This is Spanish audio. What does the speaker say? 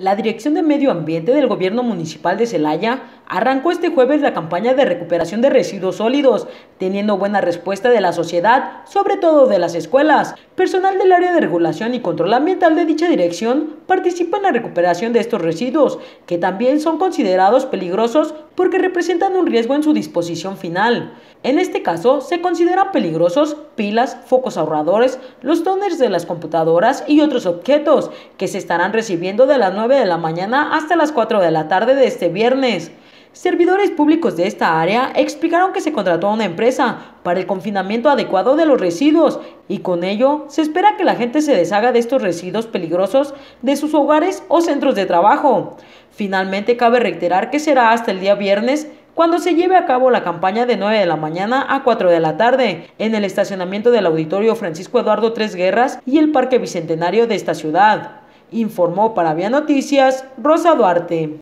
La Dirección de Medio Ambiente del Gobierno Municipal de Celaya arrancó este jueves la campaña de recuperación de residuos sólidos, teniendo buena respuesta de la sociedad, sobre todo de las escuelas. Personal del área de regulación y control ambiental de dicha dirección participa en la recuperación de estos residuos, que también son considerados peligrosos porque representan un riesgo en su disposición final. En este caso, se consideran peligrosos pilas, focos ahorradores, los toners de las computadoras y otros objetos que se estarán recibiendo de las 9 de la mañana hasta las 4 de la tarde de este viernes. Servidores públicos de esta área explicaron que se contrató a una empresa para el confinamiento adecuado de los residuos y con ello se espera que la gente se deshaga de estos residuos peligrosos de sus hogares o centros de trabajo. Finalmente cabe reiterar que será hasta el día viernes cuando se lleve a cabo la campaña de 9 de la mañana a 4 de la tarde en el estacionamiento del Auditorio Francisco Eduardo Tres Guerras y el Parque Bicentenario de esta ciudad. Informó para Vía Noticias Rosa Duarte.